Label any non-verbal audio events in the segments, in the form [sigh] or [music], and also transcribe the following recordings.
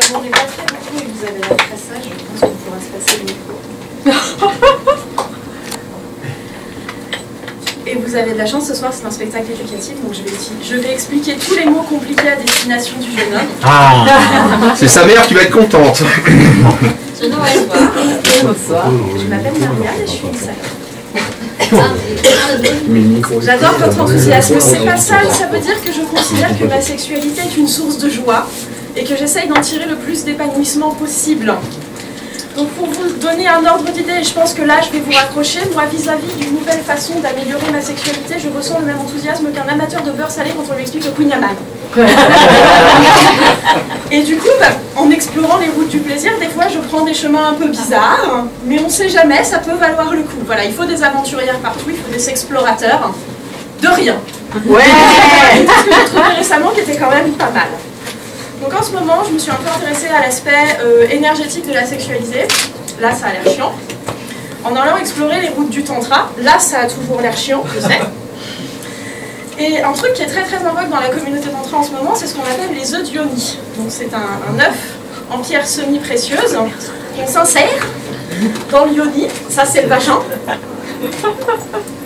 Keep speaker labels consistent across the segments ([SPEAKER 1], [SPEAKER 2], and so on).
[SPEAKER 1] Comme on n'est pas très beaucoup et vous avez l'air très sage, je pense qu'on pourra se passer le micro. [laughs] Et vous avez de la chance, ce soir c'est un spectacle éducatif, donc je vais, je vais expliquer tous les mots compliqués à destination du jeune homme.
[SPEAKER 2] Ah [laughs] C'est sa mère qui va être contente.
[SPEAKER 1] Je m'appelle Maria et je suis une J'adore votre enthousiasme. C'est pas ça, ça veut dire que je considère que ma sexualité est une source de joie et que j'essaye d'en tirer le plus d'épanouissement possible. Donc pour vous donner un ordre d'idée, je pense que là je vais vous raccrocher, moi vis-à-vis d'une nouvelle façon d'améliorer ma sexualité, je ressens le même enthousiasme qu'un amateur de beurre salé quand on lui explique le Kunyaman. [laughs] Et du coup, bah, en explorant les routes du plaisir, des fois je prends des chemins un peu bizarres, mais on sait jamais, ça peut valoir le coup. Voilà, il faut des aventurières partout, il faut des explorateurs. De rien. Ouais C'est ce que j'ai trouvé récemment qui était quand même pas mal. Donc en ce moment, je me suis un peu intéressée à l'aspect euh, énergétique de la sexualité. Là, ça a l'air chiant. En allant explorer les routes du tantra, là, ça a toujours l'air chiant, je sais. [laughs] Et un truc qui est très très en vogue dans la communauté tantra en ce moment, c'est ce qu'on appelle les œufs yoni. Donc c'est un, un, œuf en pierre semi-précieuse qu'on s'insère dans le yoni. Ça, c'est le vagin. [laughs]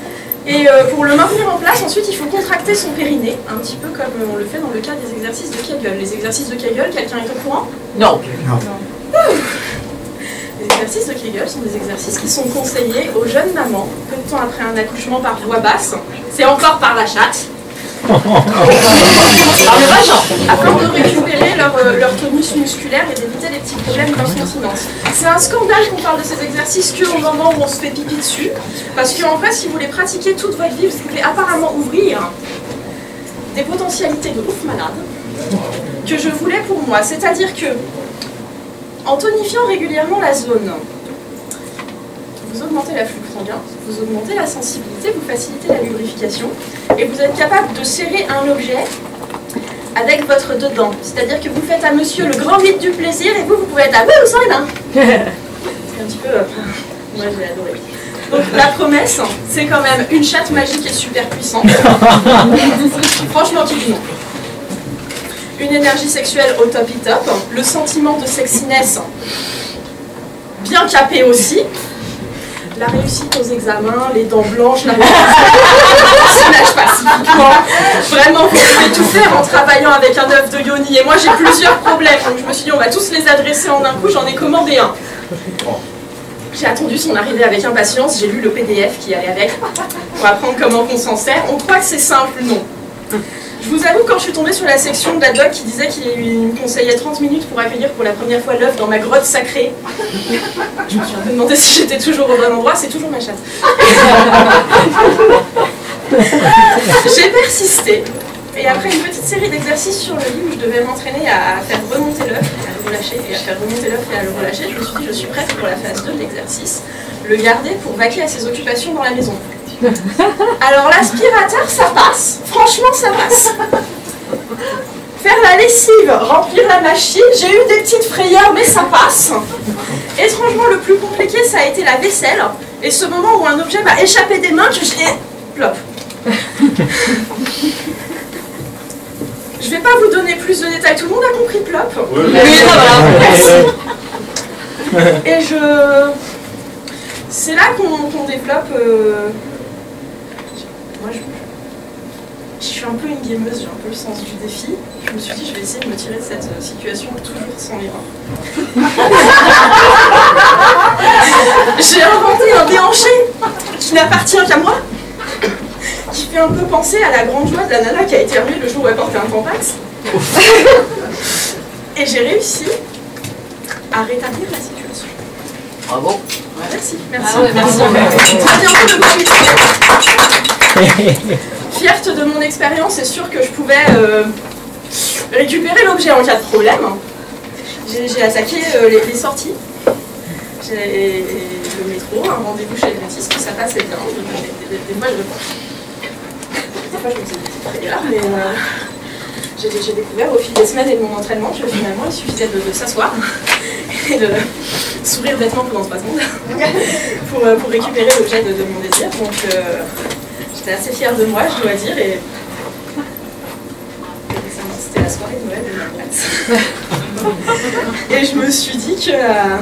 [SPEAKER 1] Et euh, pour le maintenir en place, ensuite, il faut contracter son périnée, un petit peu comme on le fait dans le cas des exercices de Kegel. Les exercices de Kegel, quelqu'un est au courant?
[SPEAKER 3] Non.
[SPEAKER 1] Les exercices de Kegel sont des exercices qui sont conseillés aux jeunes mamans, peu de temps après un accouchement par voix basse. C'est encore par la chatte. [laughs] Afin de récupérer leur, euh, leur, tonus musculaire et d'éviter les petits problèmes d'incontinence. C'est un scandale qu'on parle de ces exercices qu'au moment où on se fait pipi dessus. Parce qu'en fait, si vous les pratiquez toute votre vie, vous pouvez apparemment ouvrir des potentialités de ouf malade que je voulais pour moi. C'est-à-dire que, en tonifiant régulièrement la zone, vous augmentez l'afflux sanguin, vous augmentez la sensibilité, vous facilitez la lubrification et vous êtes capable de serrer un objet avec votre dedans. C'est-à-dire que vous faites à monsieur le grand vide du plaisir et vous, vous pouvez être à vous. [laughs] C'est un petit peu. Euh, moi, j'ai adoré. Donc la promesse, c'est quand même une chatte magique et super puissante. [laughs] Franchement, qui dit non. Une énergie sexuelle au top top, le sentiment de sexiness bien capé aussi, la réussite aux examens, les dents blanches, la réussite [laughs] pacifiquement. Vraiment, vous pouvez tout faire en travaillant avec un œuf de yoni. Et moi, j'ai plusieurs problèmes. Donc, je me suis dit, on va tous les adresser en un coup. J'en ai commandé un. J'ai attendu son arrivée avec impatience. J'ai lu le PDF qui allait avec pour apprendre comment on s'en sert. On croit que c'est simple, non. Je vous avoue, quand je suis tombée sur la section de la doc qui disait qu'il me conseillait 30 minutes pour accueillir pour la première fois l'œuf dans ma grotte sacrée, [laughs] je me suis un peu demandé si j'étais toujours au bon endroit, c'est toujours ma chatte. [laughs] J'ai persisté, et après une petite série d'exercices sur le lit où je devais m'entraîner à faire remonter l'œuf, à le relâcher, et à faire remonter l'œuf et à le relâcher, je me suis dit je suis prête pour la phase 2 de l'exercice, le garder pour vaquer à ses occupations dans la maison. [laughs] Alors l'aspirateur, ça passe. Franchement, ça passe. Faire la lessive, remplir la machine, j'ai eu des petites frayeurs, mais ça passe. Étrangement, le plus compliqué, ça a été la vaisselle. Et ce moment où un objet m'a échappé des mains, que j'ai... Plop. Je vais pas vous donner plus de détails. Tout le monde a compris plop?
[SPEAKER 2] Oui,
[SPEAKER 1] Et je... C'est là qu'on développe... Euh, moi, je, suis un peu une gameuse, j'ai un peu le sens du défi. Je me suis dit, je vais essayer de me tirer de cette euh, situation toujours sans erreur. [laughs] j'ai inventé un déhanché qui n'appartient qu'à moi, qui fait un peu penser à la grande joie de la nana qui a été remise le jour où elle portait un tampax. Et j'ai réussi à rétablir la situation.
[SPEAKER 3] Bravo.
[SPEAKER 1] Merci, merci. Ah merci. [laughs] Fierte de mon expérience, c'est sûr que je pouvais euh, récupérer l'objet en cas de problème. J'ai attaqué euh, les, sorties. J'ai le métro, un rendez-vous chez le dentiste, ça passait bien. Des, fois, je, me disais mais euh, j'ai découvert au fil des semaines et de mon entraînement que finalement, il suffisait de, s'asseoir [laughs] et de sourire bêtement pendant trois secondes [laughs] pour, pour récupérer l'objet de, mon désir. J'étais assez fière de moi, je dois dire. Et... c'était la soirée de Noël de ma boîte. [laughs] Et je me suis dit que euh,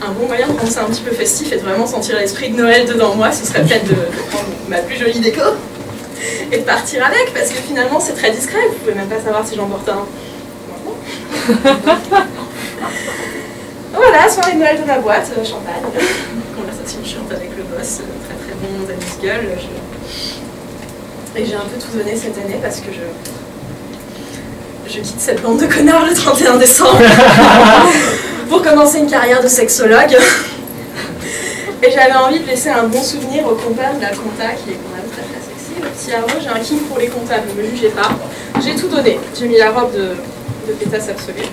[SPEAKER 1] un bon moyen de ça un petit peu festif et de vraiment sentir l'esprit de Noël dedans moi, ce serait peut-être de, prendre ma plus jolie déco et de partir avec, parce que finalement c'est très discret, vous pouvez même pas savoir si j'en porte un. [laughs] Voilà, soirée de Noël de ma boîte, euh, champagne, conversation chiante avec le boss, euh, très très bon amuse-gueule. Je... Et j'ai un peu tout donné cette année parce que je, je quitte cette bande de connards le 31 décembre [laughs] pour commencer une carrière de sexologue. Et j'avais envie de laisser un bon souvenir au comptable de la compta qui est quand même très très sexy. Le petit Arnaud, j'ai un king pour les comptables, ne me jugez pas. J'ai tout donné. J'ai mis la robe de, de pétasse absolue.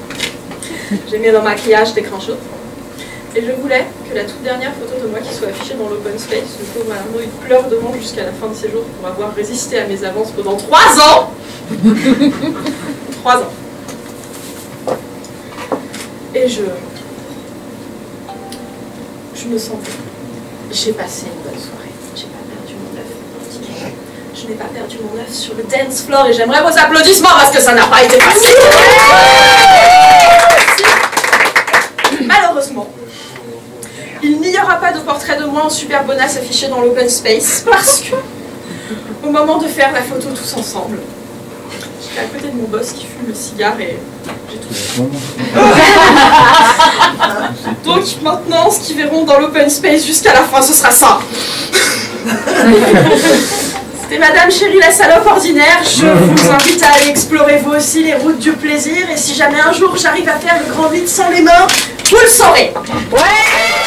[SPEAKER 1] J'ai mis mon maquillage d'écran chaud. Et je voulais que la toute dernière photo de moi qui soit affichée dans l'open space, le pauvre Arnaud, il pleure devant jusqu'à la fin de ses jours pour avoir résisté à mes avances pendant trois ans Trois ans. Et je. Je me sentais. J'ai passé une bonne soirée. J'ai pas perdu mon œuf. Je n'ai pas perdu mon œuf sur le dance floor et j'aimerais vos applaudissements parce que ça n'a pas été facile. Malheureusement, il n'y aura pas de en super bonasse affiché dans l'open space [laughs] parce que, au moment de faire la photo tous ensemble, j'étais à côté de mon boss qui fume le cigare et j'ai tout. [laughs] Donc maintenant, ce qu'ils verront dans l'open space jusqu'à la fin, ce sera ça. [laughs] C'était Madame Chérie la salope ordinaire. Je vous invite à aller explorer vous aussi les routes du plaisir. Et si jamais un jour j'arrive à faire le grand vide sans les mains, vous le saurez. Ouais